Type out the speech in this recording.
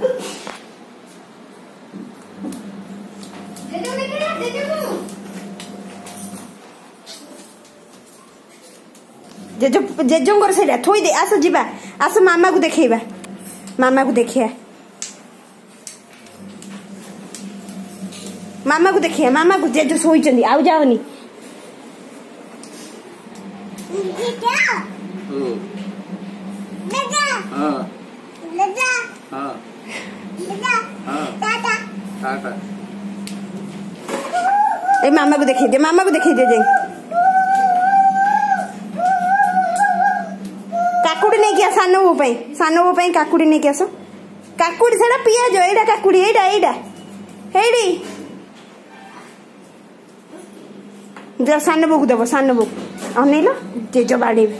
ଜେଜ ଜେଜେଙ୍କର ସେଇଟା ଥୋଇଦେ ଆସ ଯିବା ଆସ ମାମାକୁ ଦେଖେଇବା ମାମାକୁ ଦେଖିବା ମାମାକୁ ଦେଖିବା ମାମାକୁ ଜେଜ ଶୋଇଛନ୍ତି ଆଉ ଯାଅନି ହଁ हाँ। हाँ। ए मामा को देखिए दे मामा को देखिए दे दे काकुड़ी नहीं किया सानो वो पाई सानो वो पाई काकुड़ी नहीं किया सो काकुड़ी सेड़ा पिया जो एड़ा काकुड़ी एड़ा एड़ा हेडी जब सानो बोक देबो सानो बोक अनेला जेजो बाड़ी